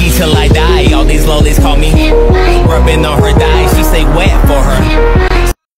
Edgy till I die. All these lollies call me. Rubbing on her thighs, she say.